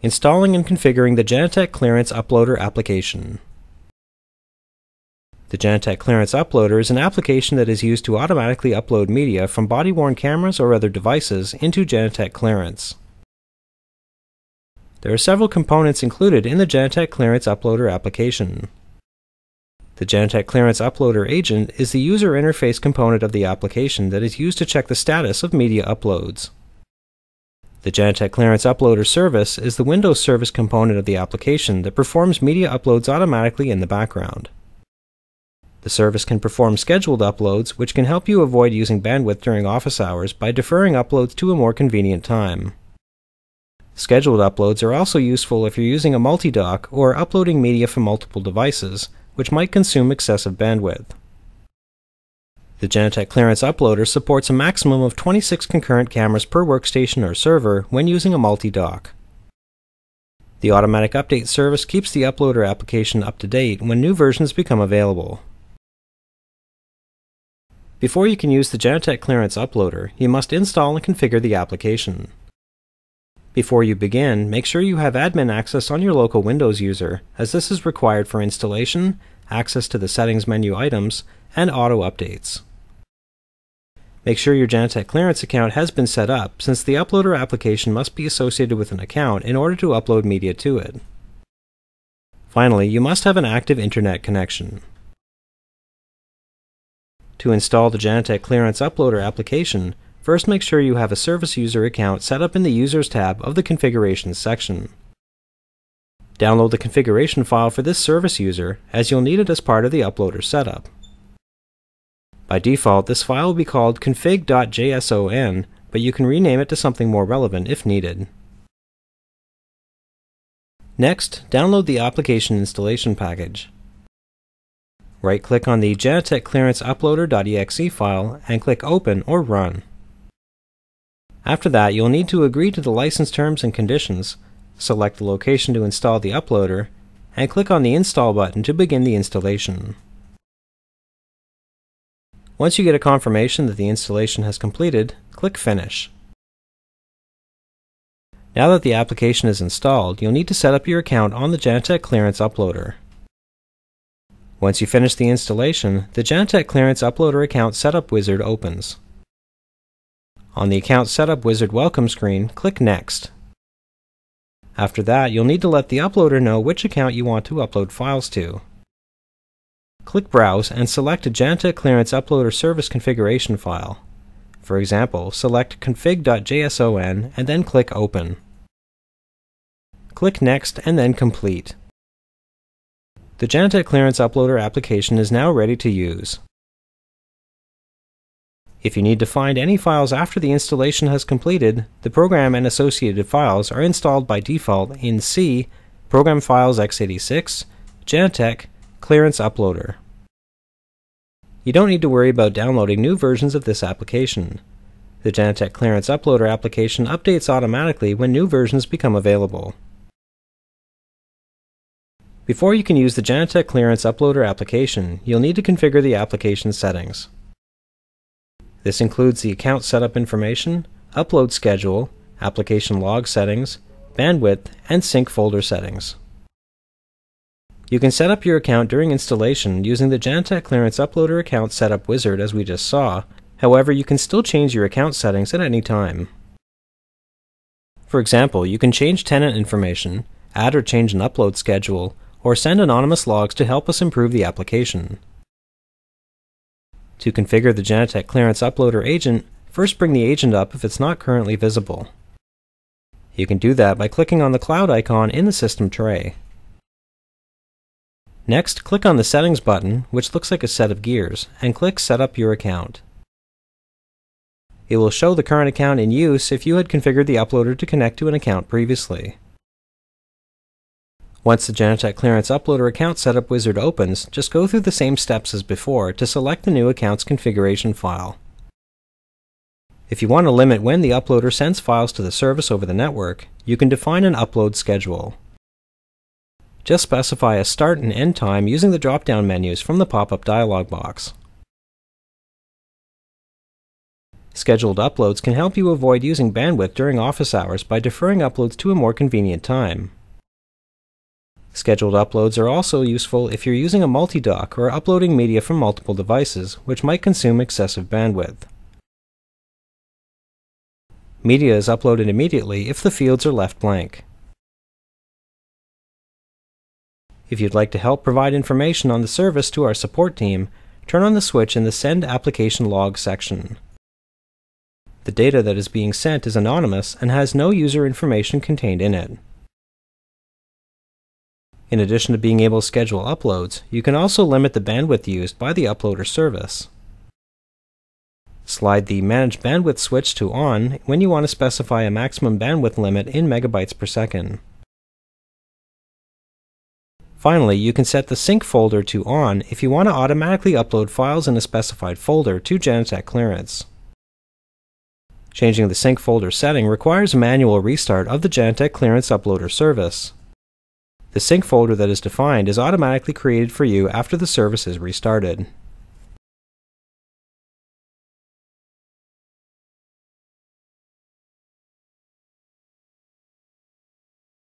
Installing and configuring the Genetec Clearance Uploader application. The Genetec Clearance Uploader is an application that is used to automatically upload media from body-worn cameras or other devices into Genetec Clearance. There are several components included in the Genetec Clearance Uploader application. The Genetec Clearance Uploader agent is the user interface component of the application that is used to check the status of media uploads. The Genetec Clearance Uploader service is the Windows service component of the application that performs media uploads automatically in the background. The service can perform scheduled uploads, which can help you avoid using bandwidth during office hours by deferring uploads to a more convenient time. Scheduled uploads are also useful if you're using a multi-dock or uploading media from multiple devices, which might consume excessive bandwidth. The Genetec Clearance Uploader supports a maximum of 26 concurrent cameras per workstation or server when using a multi-dock. The automatic update service keeps the uploader application up to date when new versions become available. Before you can use the Genetec Clearance Uploader, you must install and configure the application. Before you begin, make sure you have admin access on your local Windows user, as this is required for installation, access to the settings menu items, and auto updates. Make sure your Genetec clearance account has been set up, since the uploader application must be associated with an account in order to upload media to it. Finally, you must have an active internet connection. To install the Genetec Clearance Uploader application, First, make sure you have a service user account set up in the Users tab of the Configurations section. Download the configuration file for this service user, as you'll need it as part of the uploader setup. By default, this file will be called config.json, but you can rename it to something more relevant if needed. Next, download the application installation package. Right-click on the Genetec Clearance Uploader.exe file and click Open or Run. After that, you'll need to agree to the license terms and conditions, select the location to install the uploader, and click on the Install button to begin the installation. Once you get a confirmation that the installation has completed, click Finish. Now that the application is installed, you'll need to set up your account on the Genetec Clearance Uploader. Once you finish the installation, the Genetec Clearance Uploader account setup wizard opens. On the Account Setup Wizard welcome screen, click Next. After that, you'll need to let the uploader know which account you want to upload files to. Click Browse and select a Genetec Clearance Uploader Service configuration file. For example, select config.json and then click Open. Click Next and then Complete. The Genetec Clearance Uploader application is now ready to use. If you need to find any files after the installation has completed, the program and associated files are installed by default in C, Program Files x86, Genetec, Clearance Uploader. You don't need to worry about downloading new versions of this application. The Genetec Clearance Uploader application updates automatically when new versions become available. Before you can use the Genetec Clearance Uploader application, you'll need to configure the application settings. This includes the account setup information, upload schedule, application log settings, bandwidth, and sync folder settings. You can set up your account during installation using the Genetec Clearance Uploader Account Setup wizard as we just saw, however you can still change your account settings at any time. For example, you can change tenant information, add or change an upload schedule, or send anonymous logs to help us improve the application. To configure the Genetec Clearance Uploader agent, first bring the agent up if it's not currently visible. You can do that by clicking on the cloud icon in the system tray. Next, click on the Settings button, which looks like a set of gears, and click Set up your account. It will show the current account in use if you had configured the uploader to connect to an account previously. Once the Genetec Clearance Uploader account setup wizard opens, just go through the same steps as before to select the new account's configuration file. If you want to limit when the uploader sends files to the service over the network, you can define an upload schedule. Just specify a start and end time using the drop-down menus from the pop-up dialog box. Scheduled uploads can help you avoid using bandwidth during office hours by deferring uploads to a more convenient time. Scheduled uploads are also useful if you're using a multi-dock or uploading media from multiple devices, which might consume excessive bandwidth. Media is uploaded immediately if the fields are left blank. If you'd like to help provide information on the service to our support team, turn on the switch in the Send Application Log section. The data that is being sent is anonymous and has no user information contained in it. In addition to being able to schedule uploads, you can also limit the bandwidth used by the uploader service. Slide the Manage Bandwidth switch to On when you want to specify a maximum bandwidth limit in megabytes per second. Finally, you can set the sync folder to On if you want to automatically upload files in a specified folder to Genetec Clearance. Changing the sync folder setting requires a manual restart of the Genetec Clearance Uploader service. The sync folder that is defined is automatically created for you after the service is restarted.